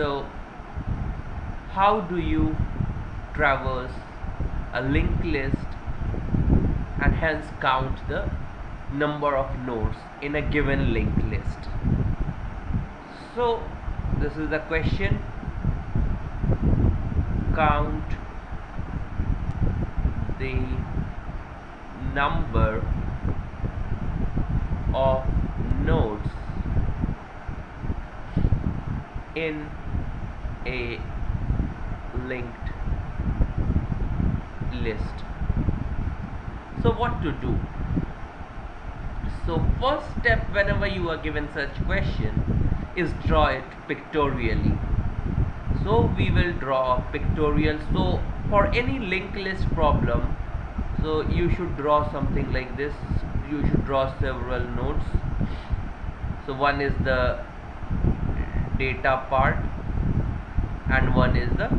so how do you traverse a linked list and hence count the number of nodes in a given linked list? So this is the question. Count the number of nodes in a linked list. So what to do? So first step whenever you are given such question is draw it pictorially. So we will draw pictorial. So for any linked list problem so you should draw something like this. You should draw several nodes so one is the data part and one is the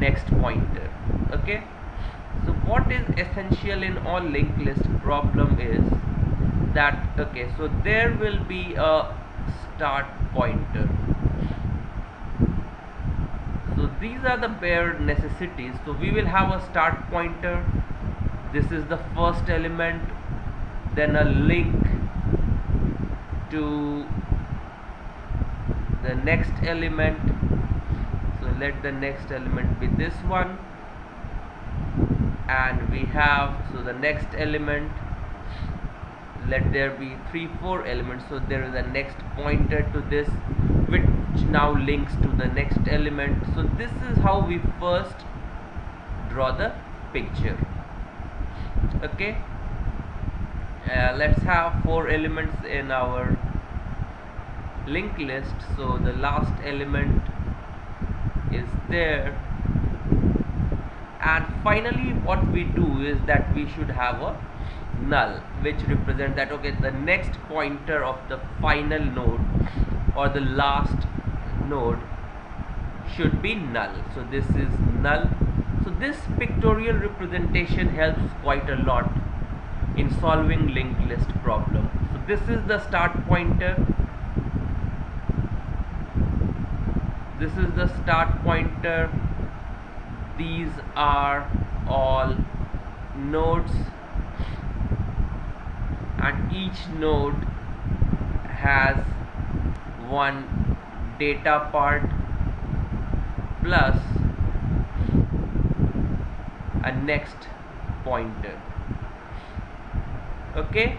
next pointer okay? So what is essential in all linked list problem is that okay so there will be a start pointer. So these are the bare necessities. So we will have a start pointer. This is the first element. Then a link to the next element let the next element be this one. And we have so the next element let there be three four elements. So there is a next pointer to this which now links to the next element. So this is how we first draw the picture. Okay? Uh, let's have four elements in our linked list. So the last element is there. And finally what we do is that we should have a null which represents that okay the next pointer of the final node or the last node should be null. So this is null. So this pictorial representation helps quite a lot in solving linked list problem. So this is the start pointer this is the start pointer. These are all nodes. And each node has one data part plus a next pointer. Okay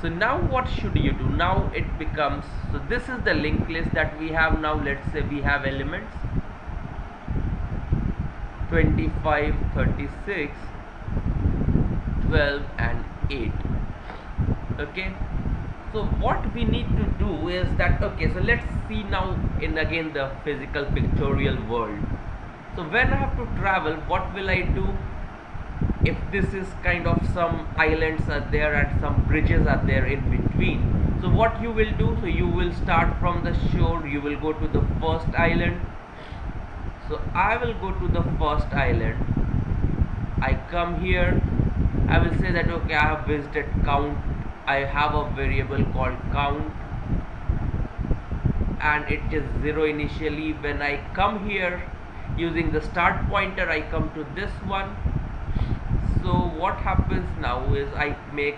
so now what should you do? Now it becomes so this is the linked list that we have now. Let's say we have elements. 25 36 12 and 8 okay? So what we need to do is that okay so let's see now in again the physical pictorial world. So when I have to travel what will I do if this is kind of some islands are there and some bridges are there in between so what you will do so you will start from the shore you will go to the first island. So I will go to the first island. I come here I will say that okay I have visited count I have a variable called count and it is 0 initially. When I come here using the start pointer I come to this one so what happens now is I make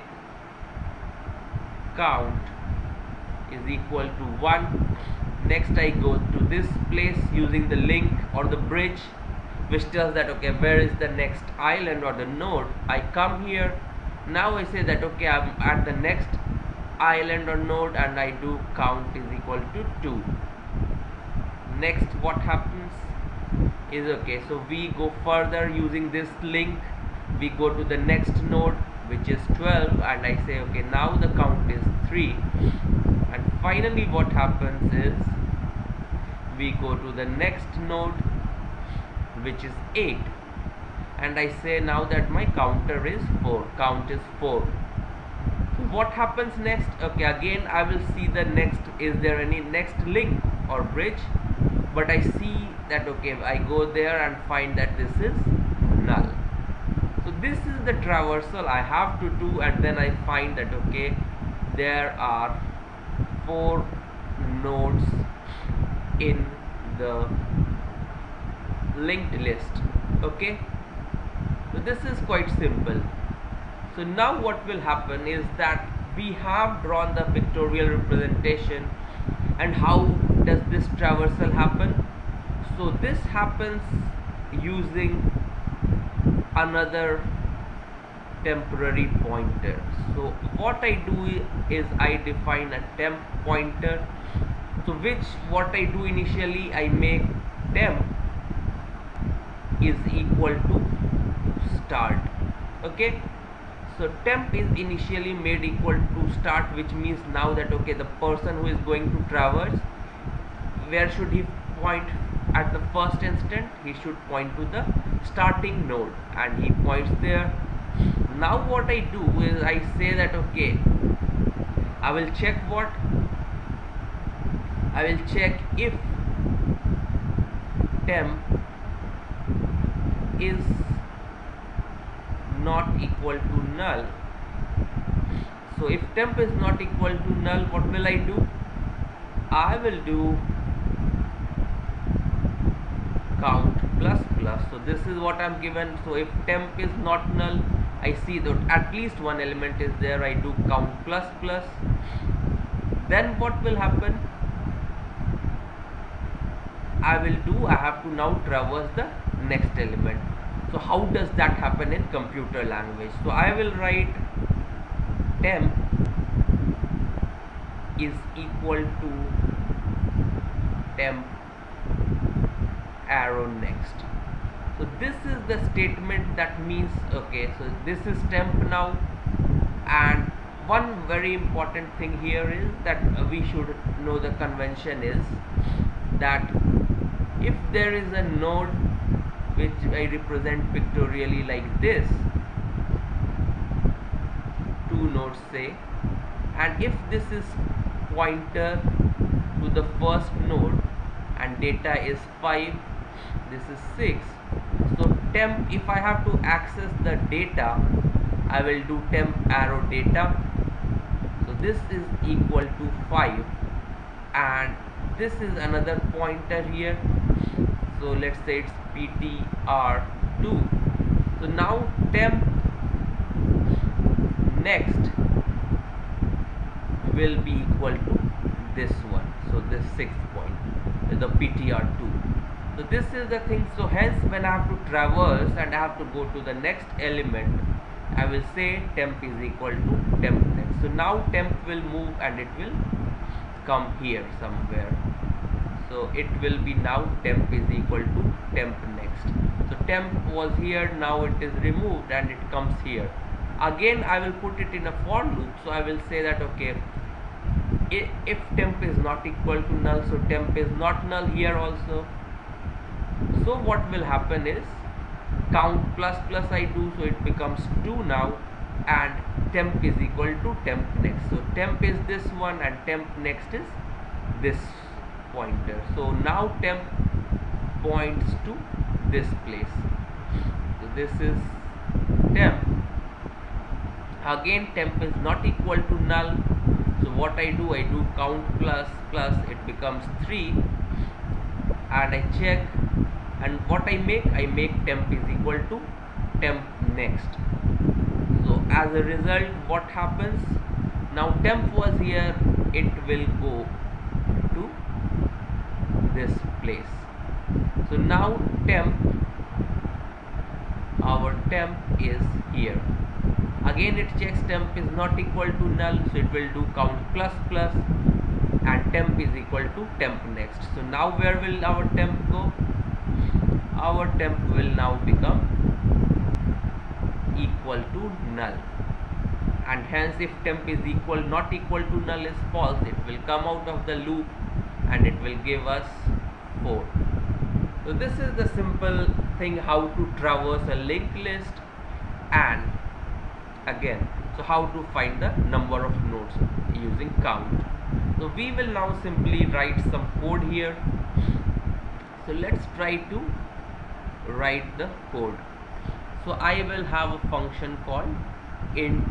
count is equal to 1 next I go to this place using the link or the bridge which tells that okay where is the next island or the node? I come here. Now I say that okay I'm at the next island or node and I do count is equal to 2 next what happens is okay so we go further using this link we go to the next node which is 12 and I say okay now the count is 3 and finally what happens is we go to the next node which is 8 and I say now that my counter is 4 count is 4 so what happens next? Okay again I will see the next is there any next link or bridge? But I see that okay I go there and find that this is null this is the traversal I have to do and then I find that okay there are four nodes in the linked list okay? So this is quite simple. So now what will happen is that we have drawn the pictorial representation and how does this traversal happen? So this happens using another temporary pointer. So what I do is I define a temp pointer. So which what I do initially I make temp is equal to start. Okay? So temp is initially made equal to start which means now that okay the person who is going to traverse where should he point at the first instant he should point to the starting node and he points there. Now what I do is I say that okay I will check what I will check if temp is not equal to null. So if temp is not equal to null what will I do? I will do count plus plus. So this is what I'm given. So if temp is not null I see that at least one element is there. I do count plus plus. Then what will happen? I will do I have to now traverse the next element. So how does that happen in computer language? So I will write temp is equal to temp arrow next. So this is the statement that means okay so this is temp now. And one very important thing here is that we should know the convention is that if there is a node which I represent pictorially like this two nodes say and if this is pointer to the first node and data is 5 this is 6 so temp if I have to access the data I will do temp arrow data. So this is equal to 5 and this is another pointer here. So let's say it's ptr2 so now temp next will be equal to this one. So this sixth point is the ptr2 so this is the thing. So hence when I have to traverse and I have to go to the next element I will say temp is equal to temp next. So now temp will move and it will come here somewhere. So it will be now temp is equal to temp next. So temp was here now it is removed and it comes here. Again I will put it in a for loop. So I will say that okay if temp is not equal to null so temp is not null here also so what will happen is count plus plus I do so it becomes 2 now and temp is equal to temp next. So temp is this one and temp next is this pointer. So now temp points to this place. So this is temp. Again temp is not equal to null. So what I do I do count plus plus it becomes 3 and I check and what I make? I make temp is equal to temp next. So as a result what happens? Now temp was here. It will go to this place. So now temp our temp is here. Again it checks temp is not equal to null so it will do count plus plus and temp is equal to temp next. So now where will our temp go our temp will now become equal to null. And hence if temp is equal not equal to null is false it will come out of the loop and it will give us 4 so this is the simple thing how to traverse a linked list and again so how to find the number of nodes using count. So we will now simply write some code here. So let's try to write the code. So I will have a function called int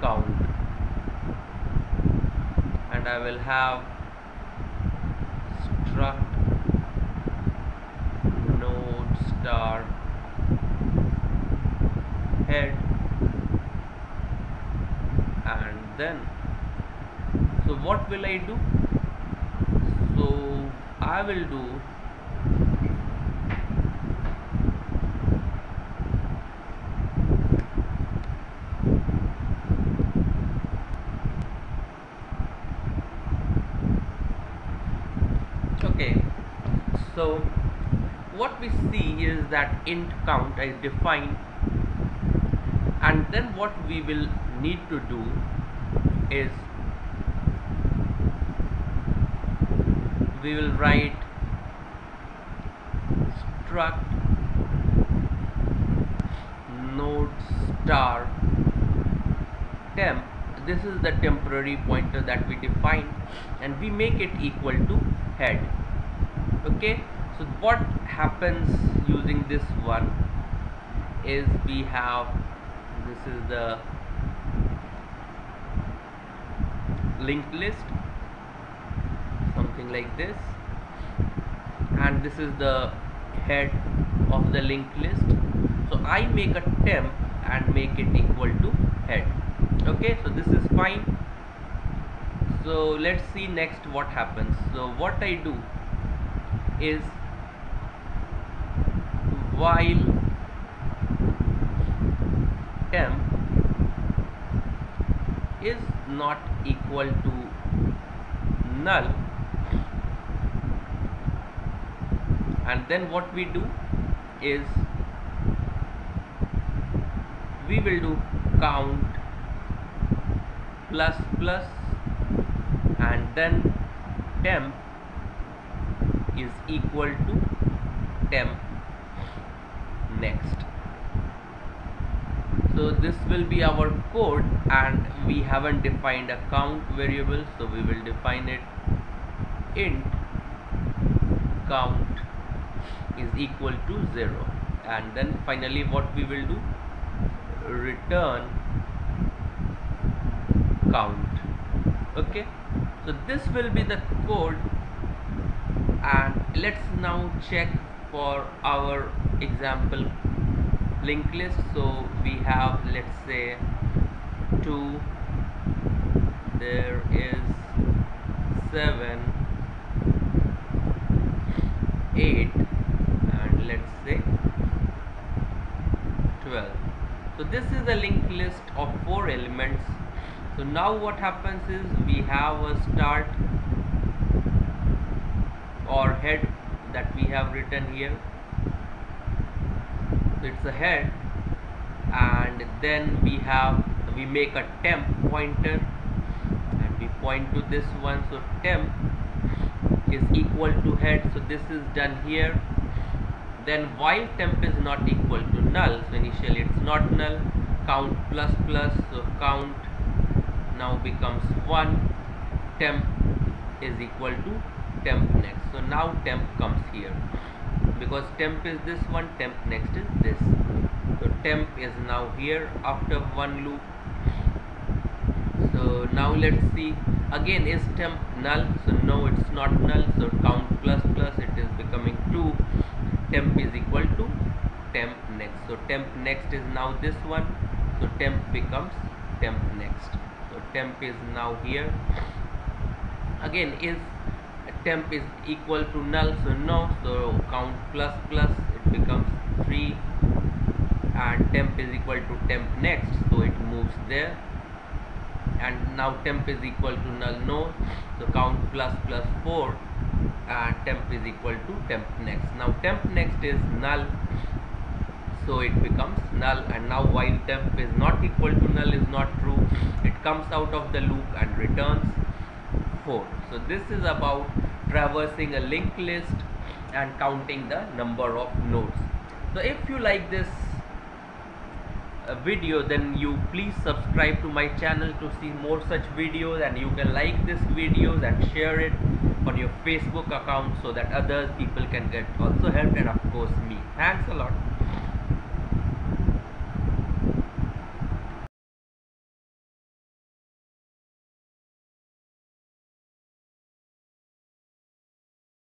count. And I will have struct node star head. And then so what will I do? So I will do okay so what we see is that int count I define and then what we will need to do is we will write struct node star temp. This is the temporary pointer that we define and we make it equal to head okay so what happens using this one is we have this is the linked list something like this and this is the head of the linked list. So I make a temp and make it equal to head. Okay so this is fine. So let's see next what happens. So what I do is while temp is not equal to null. And then what we do is we will do count plus plus and then temp is equal to temp next. So this will be our code and we haven't defined a count variable so we will define it int count is equal to 0 and then finally what we will do? Return count. Okay? So this will be the code and let's now check for our example linked list. So we have let's say 2 there is 7 8 and let's say 12 so this is a linked list of four elements. So now what happens is we have a start or head that we have written here. So it's a head and then we have we make a temp pointer and we point to this one. So temp is equal to head. So this is done here. Then while temp is not equal to null so initially it's not null count plus plus so count now becomes 1 temp is equal to temp next so now temp comes here. Because temp is this one temp next is this. So temp is now here after one loop. So now let's see. Again is temp null? So no it's not null. So count plus plus it is becoming 2 temp is equal to temp next. So temp next is now this one. So temp becomes temp next. So temp is now here. Again is temp is equal to null so no. So count plus plus it becomes 3 and temp is equal to temp next so it moves there. And now temp is equal to null no. So count plus plus 4 and temp is equal to temp next. Now temp next is null so it becomes null. And now while temp is not equal to null is not true it comes out of the loop and returns 4 so this is about traversing a linked list and counting the number of nodes. So if you like this uh, video then you please subscribe to my channel to see more such videos and you can like this videos and share it on your facebook account so that other people can get also helped and of course me. Thanks a lot